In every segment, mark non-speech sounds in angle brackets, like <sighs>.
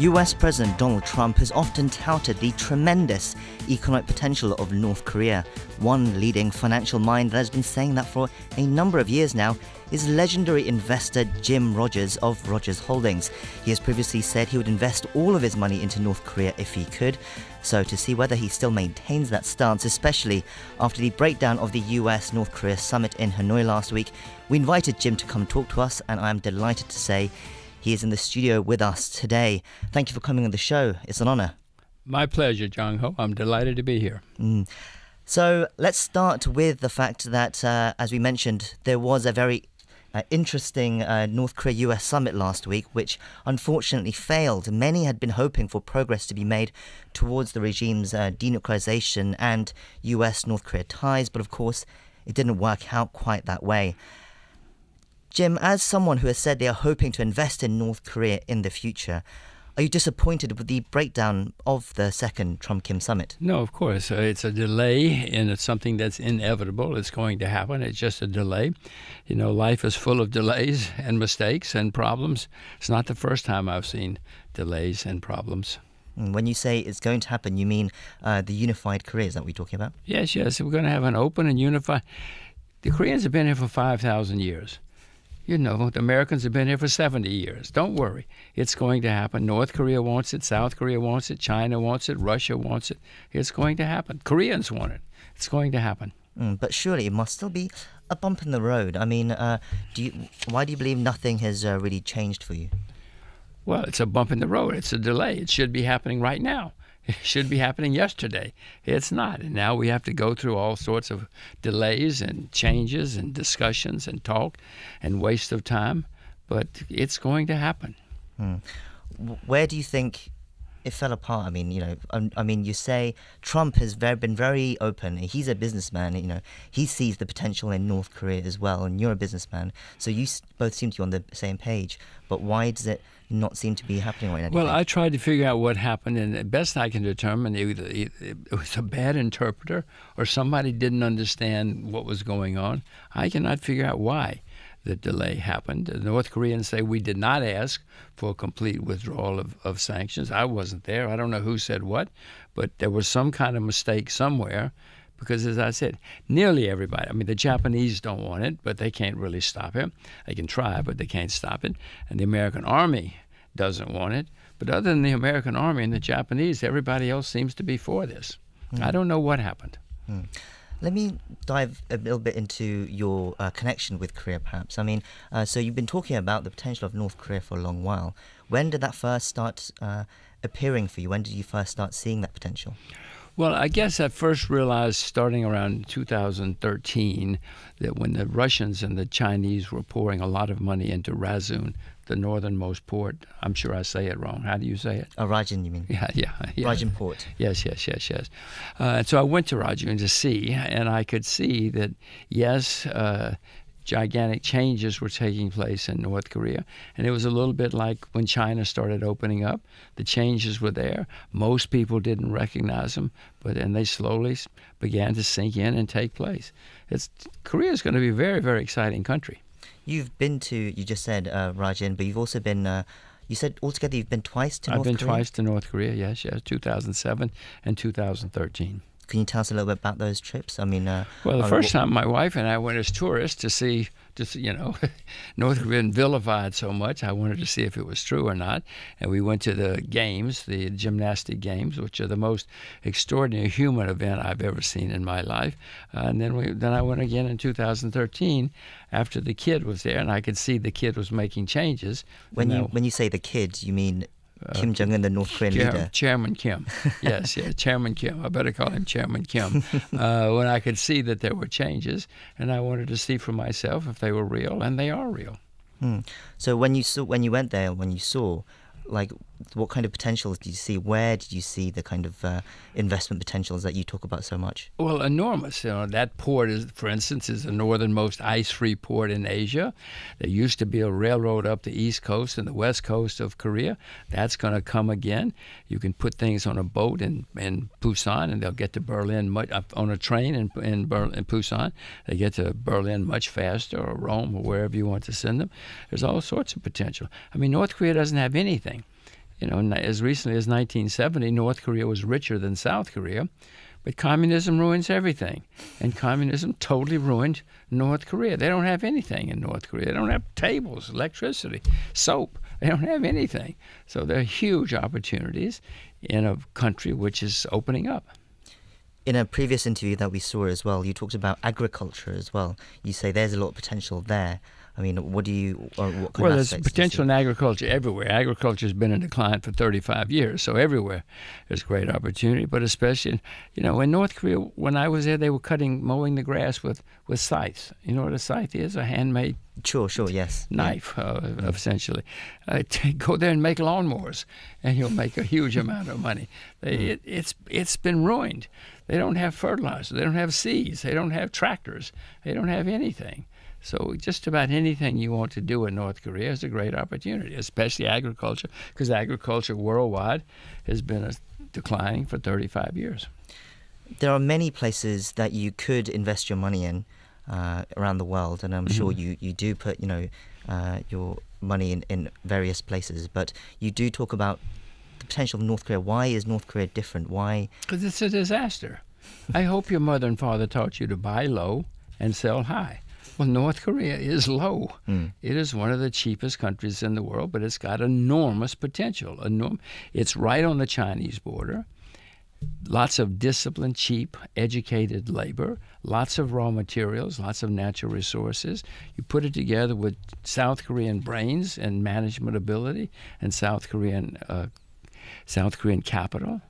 US President Donald Trump has often touted the tremendous economic potential of North Korea. One leading financial mind that has been saying that for a number of years now is legendary investor Jim Rogers of Rogers Holdings. He has previously said he would invest all of his money into North Korea if he could. So, to see whether he still maintains that stance, especially after the breakdown of the US North Korea summit in Hanoi last week, we invited Jim to come talk to us, and I am delighted to say he is in the studio with us today. Thank you for coming on the show. It's an honor. My pleasure, Jong Ho. I'm delighted to be here. Mm. So let's start with the fact that, uh, as we mentioned, there was a very uh, interesting uh, North Korea US summit last week, which unfortunately failed. Many had been hoping for progress to be made towards the regime's uh, denuclearization and US North Korea ties, but of course, it didn't work out quite that way. Jim, as someone who has said they are hoping to invest in North Korea in the future, are you disappointed with the breakdown of the second Trump Kim summit? No, of course. Uh, it's a delay and it's something that's inevitable. It's going to happen. It's just a delay. You know, life is full of delays and mistakes and problems. It's not the first time I've seen delays and problems. Mm, when you say it's going to happen, you mean uh, the unified Korea? Is that what you're talking about? Yes, yes. We're going to have an open and unified. The Koreans have been here for 5,000 years. You know, the Americans have been here for 70 years. Don't worry. It's going to happen. North Korea wants it. South Korea wants it. China wants it. Russia wants it. It's going to happen. Koreans want it. It's going to happen. Mm, but surely it must still be a bump in the road. I mean, uh, do you, why do you believe nothing has uh, really changed for you? Well, it's a bump in the road. It's a delay. It should be happening right now. It <laughs> should be happening yesterday. It's not. And now we have to go through all sorts of delays and changes and discussions and talk and waste of time. But it's going to happen. Hmm. Where do you think it fell apart. I mean, you know, I, um, I mean, you say Trump has very, been very open. He's a businessman. You know, he sees the potential in North Korea as well, and you're a businessman. So you both seem to be on the same page. But why does it not seem to be happening right now? Well, I tried to figure out what happened, and the best I can determine, either it was a bad interpreter or somebody didn't understand what was going on. I cannot figure out why the delay happened. The North Koreans say we did not ask for a complete withdrawal of, of sanctions. I wasn't there. I don't know who said what, but there was some kind of mistake somewhere because, as I said, nearly everybody, I mean, the Japanese don't want it, but they can't really stop it. They can try, but they can't stop it. And the American Army doesn't want it. But other than the American Army and the Japanese, everybody else seems to be for this. Mm. I don't know what happened. Mm. Let me dive a little bit into your uh, connection with Korea, perhaps. I mean, uh, so you've been talking about the potential of North Korea for a long while. When did that first start uh, appearing for you? When did you first start seeing that potential? Well, I guess I first realized starting around 2013 that when the Russians and the Chinese were pouring a lot of money into Raizun, the northernmost port, I'm sure I say it wrong. How do you say it? Oh, Raijin, you mean? Yeah, yeah. yeah. Raijin port. Yes, yes, yes, yes. Uh, and so I went to Raijun to see, and I could see that, yes, uh, gigantic changes were taking place in North Korea. And it was a little bit like when China started opening up. The changes were there. Most people didn't recognize them, but then they slowly began to sink in and take place. It's Korea is going to be a very, very exciting country. You've been to, you just said uh, Raijin, but you've also been. Uh, you said altogether you've been twice to I've North Korea. I've been twice to North Korea. Yes, yes, 2007 and 2013. Can you tell us a little bit about those trips? I mean, uh, well, the first time my wife and I went as tourists to see, just you know, <laughs> North Korea vilified so much. I wanted to see if it was true or not, and we went to the games, the gymnastic games, which are the most extraordinary human event I've ever seen in my life. Uh, and then we, then I went again in 2013 after the kid was there, and I could see the kid was making changes. When you when you say the kid, you mean uh, Kim Jong Un, the North Korean Chair, leader. Chairman Kim. <laughs> yes, yeah, Chairman Kim. I better call him Chairman Kim. <laughs> Uh, when I could see that there were changes, and I wanted to see for myself if they were real, and they are real. Hmm. So when you saw, when you went there, when you saw, like what kind of potentials did you see? Where did you see the kind of uh, investment potentials that you talk about so much? Well, enormous. You know, that port is, for instance, is the northernmost ice-free port in Asia. There used to be a railroad up the east coast and the west coast of Korea. That's going to come again. You can put things on a boat in, in Busan, and they'll get to Berlin much, on a train in in, Berlin, in Busan. They get to Berlin much faster, or Rome, or wherever you want to send them. There's all sorts of potential. I mean, North Korea doesn't have anything You know, as recently as 1970, North Korea was richer than South Korea, but communism ruins everything. And communism totally ruined North Korea. They don't have anything in North Korea. They don't have tables, electricity, soap. They don't have anything. So there are huge opportunities in a country which is opening up. In a previous interview that we saw as well, you talked about agriculture as well. You say there's a lot of potential there. I mean, what do you? Or what well, there's potential in agriculture everywhere. Agriculture has been in decline for 35 years, so everywhere there's great opportunity. But especially, you know, in North Korea, when I was there, they were cutting, mowing the grass with with scythes. You know what a scythe is? A handmade Sure, sure, yes. Knife, yeah. uh, essentially. Uh, <laughs> go there and make lawnmowers, and you'll make a huge amount of money. They, mm. it, it's it's been ruined. They don't have fertilizer. They don't have seeds. They don't have tractors. They don't have anything. So just about anything you want to do in North Korea is a great opportunity, especially agriculture, because agriculture worldwide has been declining for 35 years. There are many places that you could invest your money in uh, around the world, and I'm mm-hmm. sure you, you do put you know uh, your money in, in various places, but you do talk about the potential of North Korea. Why is North Korea different? Why? Because it's a disaster. I hope your mother and father taught you to buy low and sell high. Well, North Korea is low. Mm. It is one of the cheapest countries in the world, but it's got enormous potential. Enorm- it's right on the Chinese border. Lots of disciplined, cheap, educated labor, lots of raw materials, lots of natural resources. You put it together with South Korean brains and management ability and South Korean uh, South Korean capital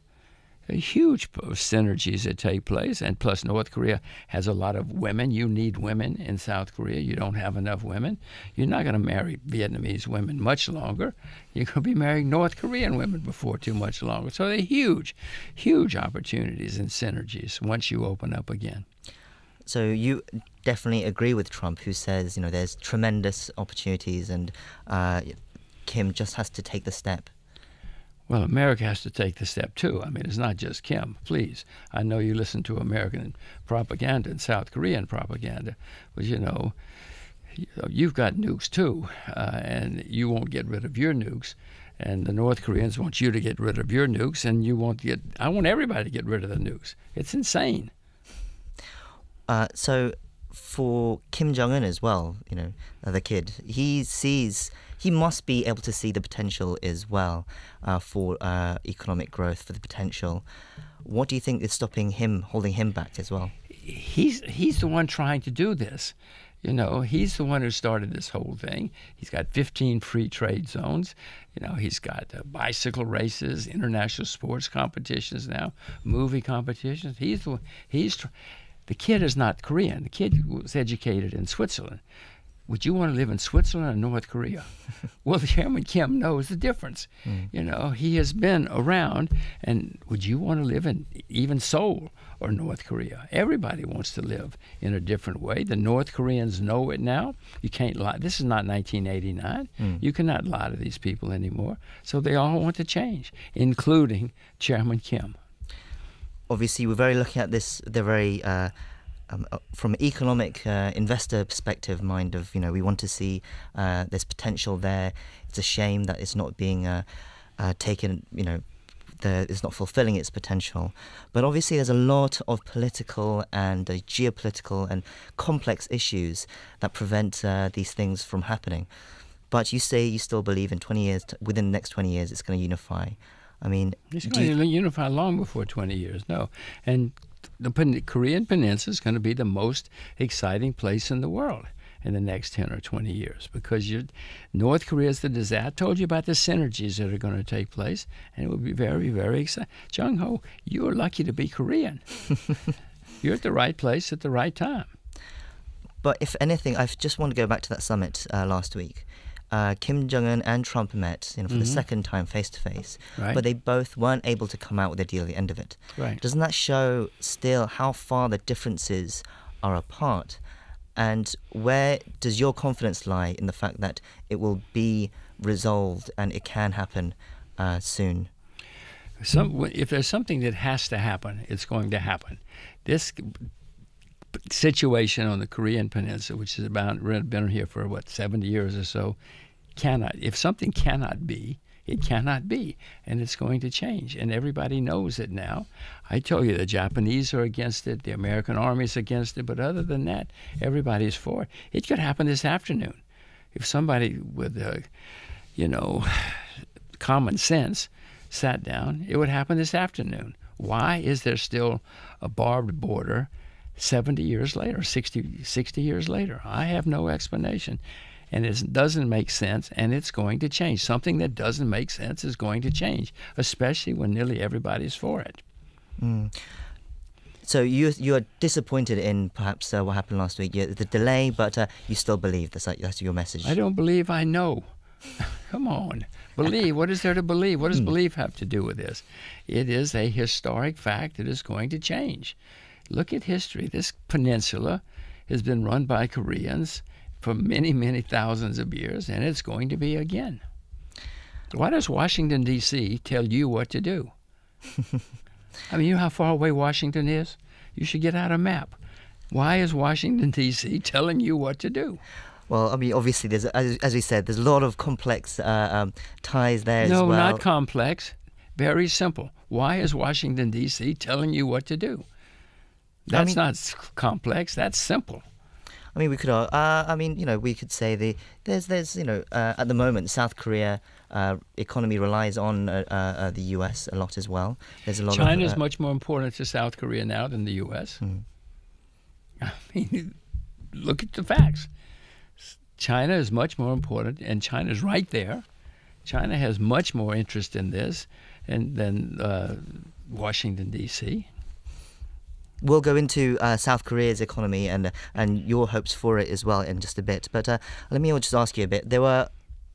huge synergies that take place. And plus, North Korea has a lot of women. You need women in South Korea. You don't have enough women. You're not going to marry Vietnamese women much longer. You're going to be marrying North Korean women before too much longer. So they're huge, huge opportunities and synergies once you open up again. So you definitely agree with Trump, who says you know there's tremendous opportunities, and uh, Kim just has to take the step. Well, America has to take the step too. I mean, it's not just Kim. Please, I know you listen to American propaganda and South Korean propaganda, but you know, you've got nukes too, uh, and you won't get rid of your nukes. And the North Koreans want you to get rid of your nukes, and you won't get. I want everybody to get rid of the nukes. It's insane. Uh, so, for Kim Jong Un as well, you know, the kid, he sees he must be able to see the potential as well uh, for uh, economic growth, for the potential. What do you think is stopping him, holding him back as well? He's he's the one trying to do this. You know, he's the one who started this whole thing. He's got 15 free trade zones. You know, he's got uh, bicycle races, international sports competitions now, movie competitions. He's the he's the kid is not Korean. The kid was educated in Switzerland would you want to live in Switzerland or North Korea? <laughs> well, Chairman Kim knows the difference. Mm. You know, he has been around, and would you want to live in even Seoul or North Korea? Everybody wants to live in a different way. The North Koreans know it now. You can't lie. This is not 1989. Mm. You cannot lie to these people anymore. So they all want to change, including Chairman Kim. Obviously, we're very looking at this. They're very. Uh, um, uh, from economic uh, investor perspective, mind of you know we want to see uh, there's potential there. It's a shame that it's not being uh, uh taken. You know, the, it's not fulfilling its potential. But obviously, there's a lot of political and geopolitical and complex issues that prevent these things from happening. But you say you still believe in 20 years, within the next 20 years, it's going to unify. I mean, it's going to unify long before 20 years. No, and the Korean Peninsula is going to be the most exciting place in the world in the next 10 or 20 years because North Korea is the disaster. I told you about the synergies that are going to take place, and it will be very, very exciting. Jung Ho, you are lucky to be Korean. <laughs> You're at the right place at the right time. But if anything, I just want to go back to that summit uh, last week uh, Kim Jong Un and Trump met, you know, for mm-hmm. the second time face to face, but they both weren't able to come out with a deal at the end of it. Right. Doesn't that show still how far the differences are apart? And where does your confidence lie in the fact that it will be resolved and it can happen uh, soon? Some, if there's something that has to happen, it's going to happen. This situation on the Korean Peninsula, which is about been here for what 70 years or so, cannot, if something cannot be, It cannot be, and it's going to change, and everybody knows it now. I tell you, the Japanese are against it, the American army is against it, but other than that, everybody's for it. It could happen this afternoon. If somebody with, uh, you know, <sighs> common sense sat down, it would happen this afternoon. Why is there still a barbed border 70 years later, 60, 60 years later? I have no explanation. And it doesn't make sense, and it's going to change. Something that doesn't make sense is going to change, especially when nearly everybody's for it. Mm. So you you are disappointed in perhaps uh, what happened last week, yeah, the delay, but uh, you still believe that's like, that's your message. I don't believe I know. <laughs> Come on, believe. What is there to believe? What does Hmm. belief have to do with this? It is a historic fact that is going to change. Look at history. This peninsula has been run by Koreans for many, many thousands of years, and it's going to be again. Why does Washington, D.C. tell you what to do? <laughs> I mean, you know how far away Washington is? You should get out a map. Why is Washington, D.C. telling you what to do? Well, I mean, obviously, there's as, as we said, there's a lot of complex uh, um, ties there No, as well. not complex. Very simple. Why is Washington, D.C. telling you what to do? That's mean- not complex. That's simple. I mean, we could. Uh, uh, I mean, you know, we could say the there's there's you know uh, at the moment South Korea uh, economy relies on uh, uh, the U.S. a lot as well. There's a lot China is much more important to South Korea now than the U.S. Hmm. <laughs> I mean, look at the facts. China is much more important, and China's right there. China has much more interest in this and, than uh, Washington, D.C. We'll go into uh, South Korea's economy and and your hopes for it as well in just a bit. But uh, let me just ask you a bit. There were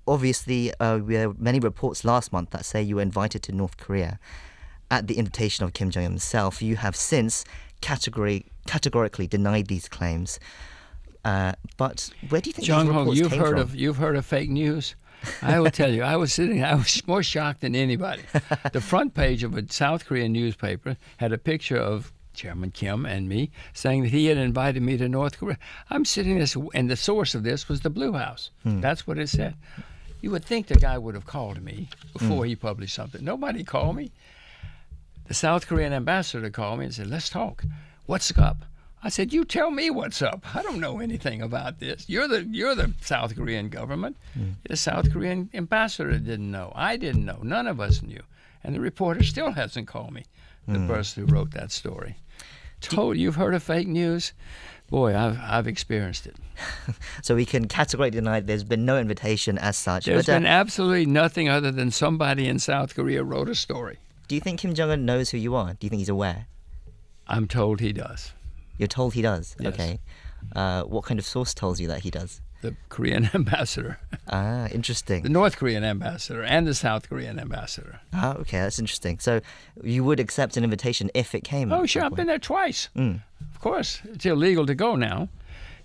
obviously uh, there were many reports last month that say you were invited to North Korea at the invitation of Kim Jong Un himself. You have since category, categorically denied these claims. Uh, but where do you think Jung these Ho, you've came heard from? of you've heard of fake news. I will tell you, I was sitting, I was more shocked than anybody. <laughs> The front page of a South Korean newspaper had a picture of Chairman Kim and me saying that he had invited me to North Korea. I'm sitting this, and the source of this was the Blue House. Hmm. That's what it said. You would think the guy would have called me before hmm. he published something. Nobody called me. The South Korean ambassador called me and said, "Let's talk. What's up?" I said, "You tell me what's up. I don't know anything about this. You're the you're the South Korean government. Hmm. The South Korean ambassador didn't know. I didn't know. None of us knew. And the reporter still hasn't called me. The person who wrote that story. Told you've heard of fake news. Boy, I've I've experienced it. <laughs> So we can categorically deny there's been no invitation as such. There's but, uh, been absolutely nothing other than somebody in South Korea wrote a story. do you think Kim Jong Un knows who you are? Do you think he's aware? I'm told he does. You're told he does. Yes. Okay. Uh, what kind of source tells you that he does? The Korean <laughs> ambassador. Ah, interesting. the North Korean ambassador and the South Korean ambassador. Ah, okay, that's interesting. So you would accept an invitation if it came. Oh, sure, I've been there twice. Mm. Of course, it's illegal to go now.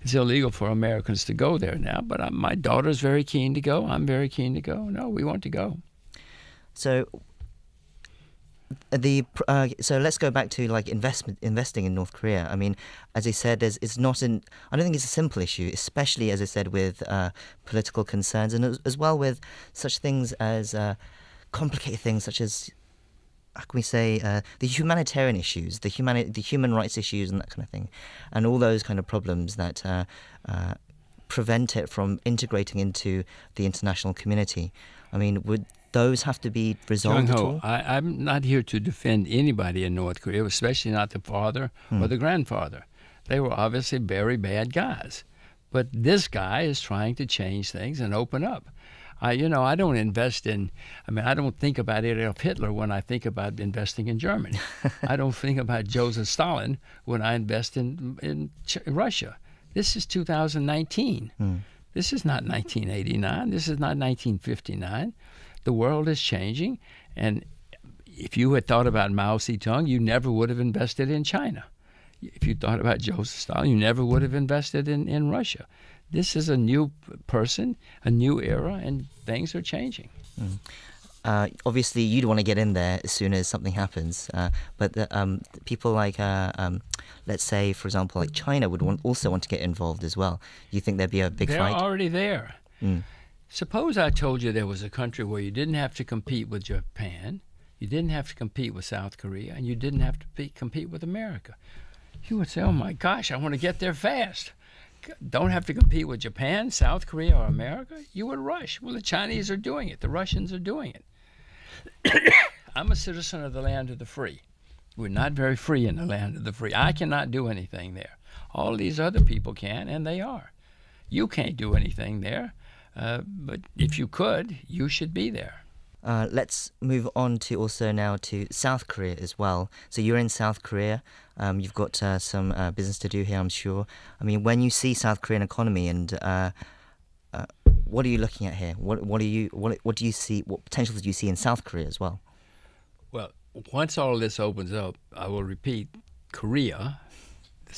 It's illegal for Americans to go there now. But uh, my daughter's very keen to go. I'm very keen to go. No, we want to go. So the uh, so let's go back to like investment investing in North Korea. I mean, as I said, there's it's not an I don't think it's a simple issue, especially as I said with uh, political concerns and as, as well with such things as uh, complicated things such as how can we say uh, the humanitarian issues, the humani- the human rights issues, and that kind of thing, and all those kind of problems that uh, uh, prevent it from integrating into the international community. I mean, would those have to be resolved Jung at Ho, all? I, I'm not here to defend anybody in North Korea, especially not the father or hmm. the grandfather. They were obviously very bad guys. But this guy is trying to change things and open up. I, you know, I don't invest in. I mean, I don't think about Adolf Hitler when I think about investing in Germany. <laughs> I don't think about Joseph Stalin when I invest in in Ch- Russia. This is 2019. Hmm. This is not 1989. This is not 1959. The world is changing, and if you had thought about Mao Zedong, you never would have invested in China. If you thought about Joseph Stalin, you never would have invested in, in Russia. This is a new person, a new era, and things are changing. uh, obviously you'd want to get in there as soon as something happens. Uh, but the, um, people like, uh, um, let's say, for example, like China would want, also want to get involved as well. You think there'd be a big They're fight? already there. Mm. Suppose I told you there was a country where you didn't have to compete with Japan, you didn't have to compete with South Korea, and you didn't have to be, compete with America. You would say, oh my gosh, I want to get there fast. Don't have to compete with Japan, South Korea, or America. You would rush. Well, the Chinese are doing it, the Russians are doing it. <coughs> I'm a citizen of the land of the free. We're not very free in the land of the free. I cannot do anything there. All these other people can, and they are. You can't do anything there, uh, but if you could, you should be there. Uh, let's move on to also now to South Korea as well. So you're in South Korea. Um, you've got uh, some uh, business to do here, I'm sure. I mean, when you see South Korean economy and uh, uh, what are you looking at here? What what are you what what do you see? What potential do you see in South Korea as well? Well, once all this opens up, I will repeat: Korea,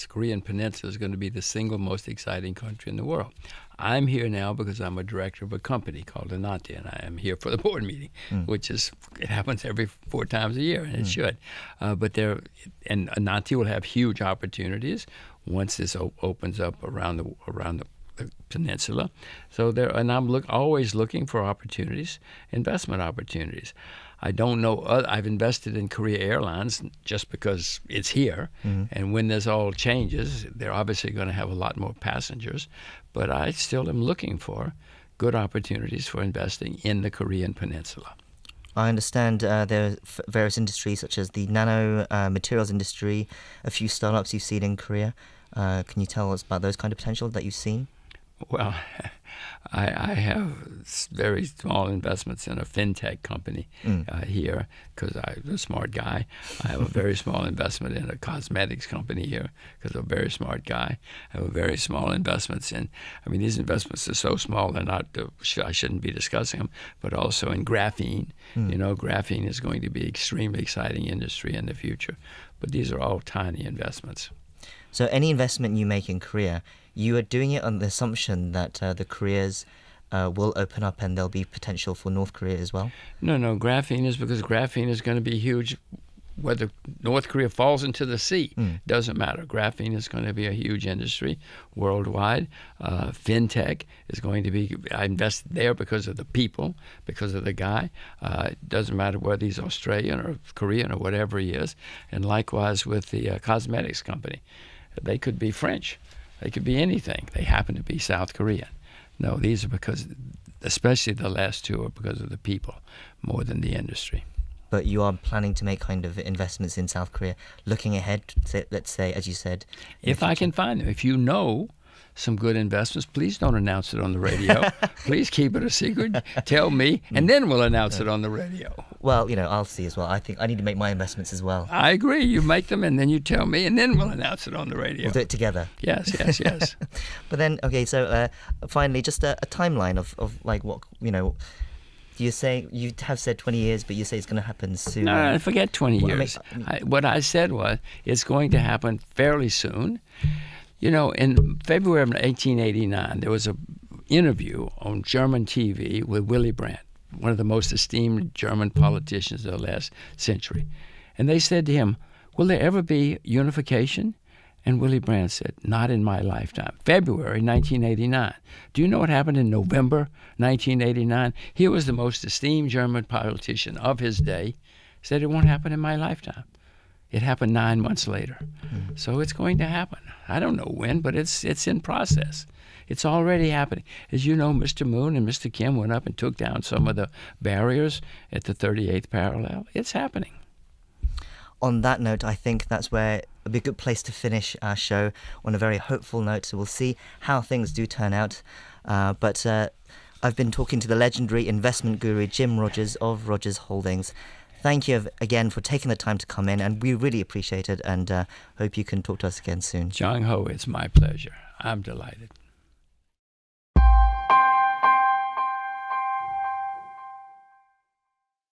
Korean peninsula, is going to be the single most exciting country in the world. I'm here now because I'm a director of a company called Enanti, and I am here for the board meeting, mm. which is it happens every four times a year, and mm. it should. Uh, but there, and Enanti will have huge opportunities once this op- opens up around the around the, the peninsula. So there, and I'm look always looking for opportunities, investment opportunities. I don't know. Uh, I've invested in Korea Airlines just because it's here, mm-hmm. and when this all changes, they're obviously going to have a lot more passengers. But I still am looking for good opportunities for investing in the Korean Peninsula. I understand uh, there are f- various industries such as the nano uh, materials industry, a few startups you've seen in Korea. Uh, can you tell us about those kind of potential that you've seen? Well, <laughs> I, I, have very small investments in a fintech company mm. uh, here because I'm a smart guy. I have a very <laughs> small investment in a cosmetics company here because I'm a very smart guy. I have a very small investments in. I mean, these investments are so small they're not. Uh, I shouldn't be discussing them. But also in graphene. Mm. You know, graphene is going to be extremely exciting industry in the future. But these are all tiny investments. So any investment you make in Korea you are doing it on the assumption that uh, the Koreas uh, will open up and there'll be potential for North Korea as well? No, no. Graphene is because graphene is going to be huge. Whether North Korea falls into the sea mm. doesn't matter. Graphene is going to be a huge industry worldwide. Uh, fintech is going to be. I invested there because of the people, because of the guy. Uh, it doesn't matter whether he's Australian or Korean or whatever he is. And likewise with the uh, cosmetics company, they could be French. They could be anything. They happen to be South Korean. No, these are because, especially the last two, are because of the people more than the industry. But you are planning to make kind of investments in South Korea, looking ahead. Let's say, as you said, if I can find them. If you know some good investments. Please don't announce it on the radio. <laughs> Please keep it a secret. <laughs> Tell me, and then we'll announce it on the radio. Well, you know, I'll see as well. I think I need to make my investments as well. I agree. You make them, and then you tell me, and then we'll announce it on the radio. We'll do it together. Yes, yes, yes. <laughs> but then, okay, so uh, finally, just a, a timeline of, of like what you know you say you have said 20 years, but you say it's going to happen soon. No, forget 20 years. I mean, I, what I said was it's going to happen fairly soon. You know, in February of 1889, there was an interview on German TV with Willy Brandt, one of the most esteemed German politicians of the last century. And they said to him, Will there ever be unification? And Willy Brandt said, Not in my lifetime. February 1989. Do you know what happened in November 1989? He was the most esteemed German politician of his day. Said, It won't happen in my lifetime. It happened nine months later. Mm-hmm. So it's going to happen. I don't know when, but it's it's in process. It's already happening. As you know, Mr. Moon and Mr. Kim went up and took down some of the barriers at the 38th parallel. It's happening. On that note, I think that's where it'd be a good place to finish our show on a very hopeful note. So we'll see how things do turn out. Uh, but uh, I've been talking to the legendary investment guru Jim Rogers of Rogers Holdings thank you again for taking the time to come in, and we really appreciate it and uh, hope you can talk to us again soon. Jung Ho, it's my pleasure. I'm delighted.